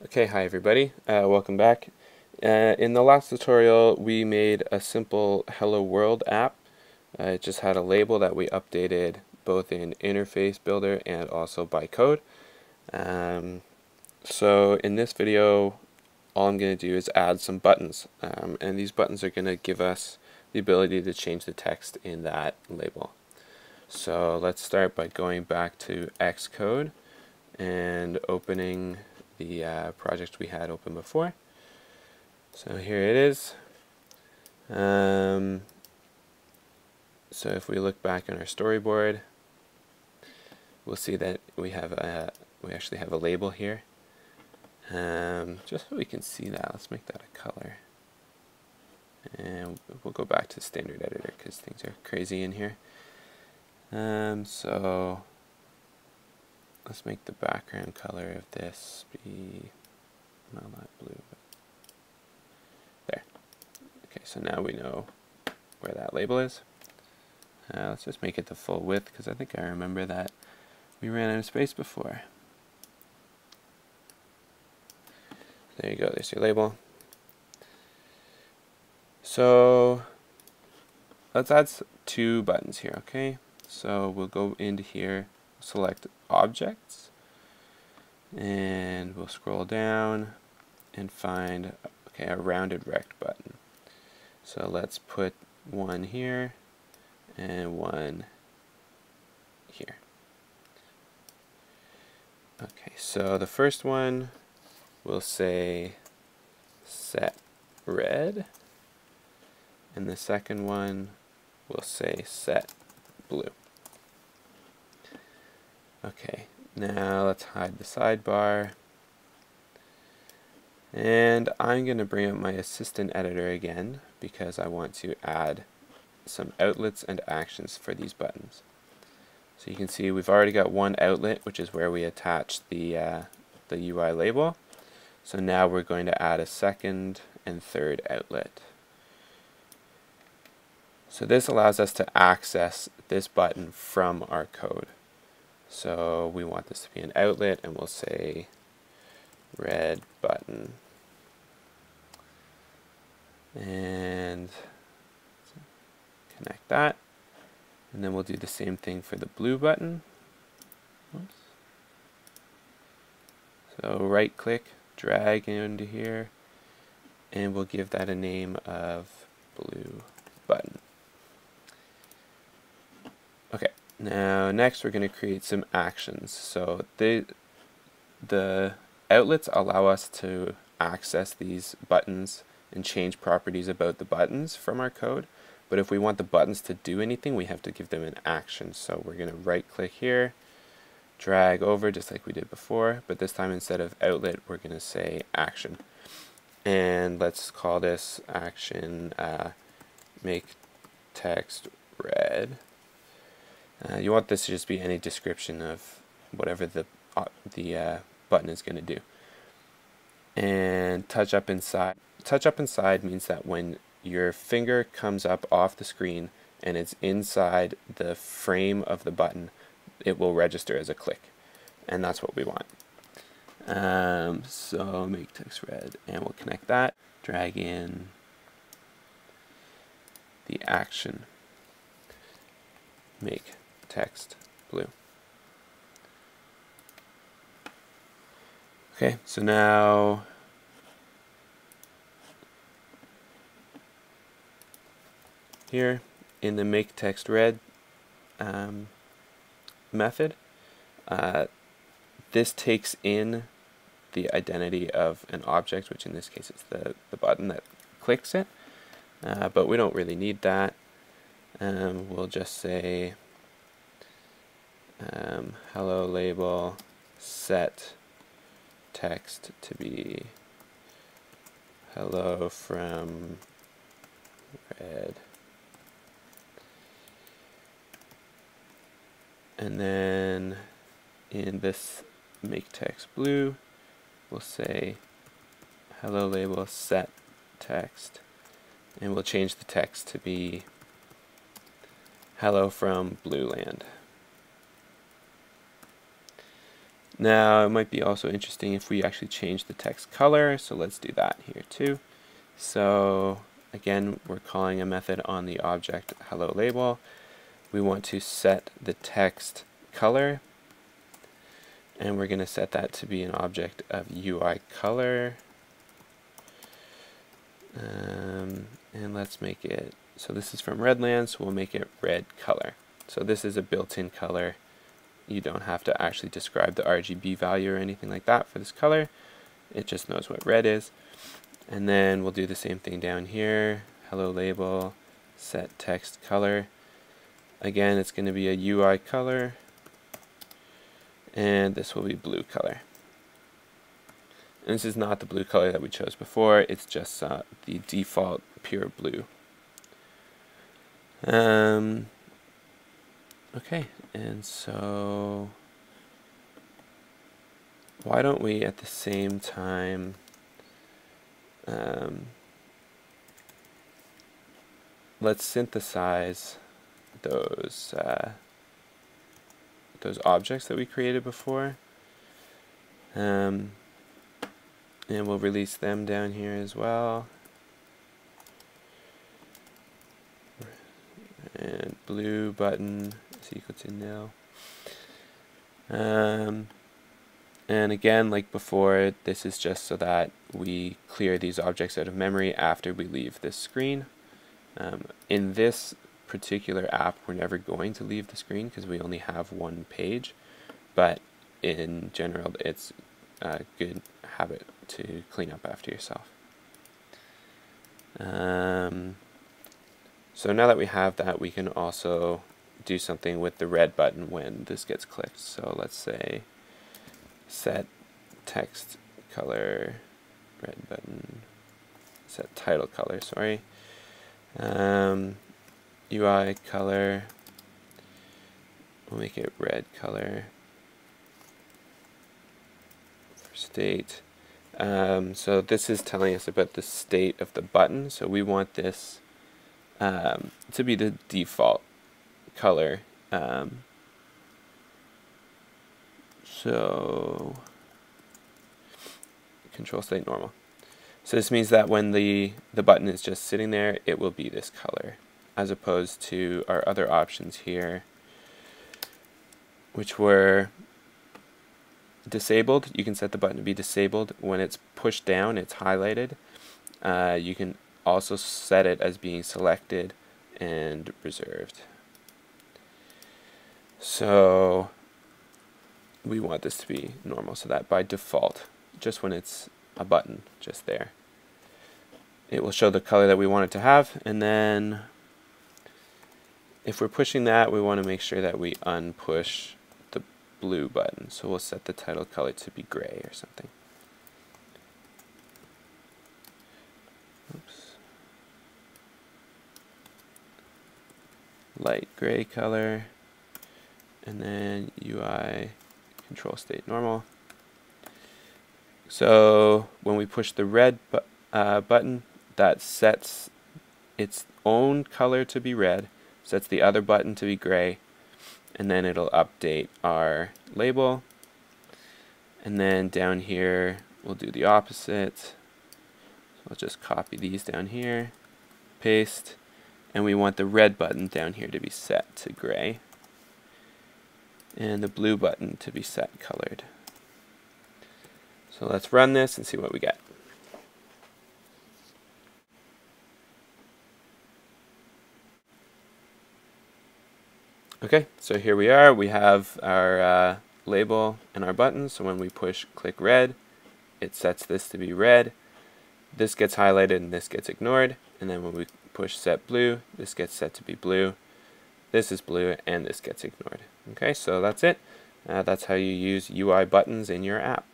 Okay, hi everybody, uh, welcome back. Uh, in the last tutorial we made a simple Hello World app. Uh, it just had a label that we updated both in Interface Builder and also by code. Um, so in this video all I'm going to do is add some buttons um, and these buttons are going to give us the ability to change the text in that label. So let's start by going back to Xcode and opening the uh, project we had open before. So here it is. Um, so if we look back on our storyboard, we'll see that we have a we actually have a label here. Um, just so we can see that, let's make that a color. And we'll go back to standard editor because things are crazy in here. Um, so let's make the background color of this be, well not blue, but there. Okay, so now we know where that label is. Uh, let's just make it the full width because I think I remember that we ran out of space before. There you go, there's your label. So let's add two buttons here, okay? So we'll go into here select objects. And we'll scroll down and find okay a rounded rect button. So let's put one here and one here. Okay so the first one we'll say set red and the second one we'll say set blue Okay, now let's hide the sidebar. And I'm going to bring up my assistant editor again because I want to add some outlets and actions for these buttons. So you can see we've already got one outlet which is where we attach the, uh, the UI label. So now we're going to add a second and third outlet. So this allows us to access this button from our code. So we want this to be an outlet and we'll say red button. And connect that. And then we'll do the same thing for the blue button. Oops. So right click, drag into here, and we'll give that a name of blue button. Okay, now next we're going to create some actions. So they, the outlets allow us to access these buttons and change properties about the buttons from our code. But if we want the buttons to do anything, we have to give them an action. So we're going to right click here, drag over just like we did before, but this time instead of outlet, we're going to say action. And let's call this action uh, make text red. Uh, you want this to just be any description of whatever the uh, the uh, button is going to do. And touch up inside. Touch up inside means that when your finger comes up off the screen and it's inside the frame of the button, it will register as a click. And that's what we want. Um, so make text red and we'll connect that. Drag in the action. Make text blue. Okay, so now here in the make text red um, method, uh, this takes in the identity of an object, which in this case is the, the button that clicks it, uh, but we don't really need that. Um, we'll just say um, hello label set text to be hello from red. And then in this make text blue we'll say hello label set text. And we'll change the text to be hello from blue land Now, it might be also interesting if we actually change the text color, so let's do that here too. So, again, we're calling a method on the object hello label. We want to set the text color, and we're going to set that to be an object of UI color. Um, and let's make it, so this is from Redland, so we'll make it red color. So this is a built-in color you don't have to actually describe the RGB value or anything like that for this color. It just knows what red is. And then we'll do the same thing down here. Hello label, set text color. Again, it's going to be a UI color. And this will be blue color. And this is not the blue color that we chose before. It's just uh, the default pure blue. Um, okay, and so why don't we at the same time um, let's synthesize those uh, those objects that we created before um, and we'll release them down here as well. And blue button equal to. Um, and again, like before, this is just so that we clear these objects out of memory after we leave this screen. Um, in this particular app, we're never going to leave the screen because we only have one page, but in general, it's a good habit to clean up after yourself. Um, so now that we have that, we can also do something with the red button when this gets clicked. So let's say set text color red button set title color sorry. Um, UI color we'll make it red color for state. Um, so this is telling us about the state of the button. So we want this um, to be the default color. Um, so control state normal. So this means that when the, the button is just sitting there, it will be this color, as opposed to our other options here, which were disabled. You can set the button to be disabled. When it's pushed down, it's highlighted. Uh, you can also set it as being selected and reserved. So we want this to be normal so that by default, just when it's a button just there, it will show the color that we want it to have. And then if we're pushing that, we want to make sure that we unpush the blue button. So we'll set the title color to be gray or something. Oops. Light gray color and then UI control state normal. So when we push the red bu uh, button, that sets its own color to be red, sets the other button to be gray, and then it'll update our label. And then down here, we'll do the opposite. So I'll just copy these down here, paste, and we want the red button down here to be set to gray and the blue button to be set colored. So let's run this and see what we get. Okay, so here we are. We have our uh, label and our button. So when we push click red, it sets this to be red. This gets highlighted and this gets ignored. And then when we push set blue, this gets set to be blue. This is blue and this gets ignored. Okay, so that's it. Uh, that's how you use UI buttons in your app.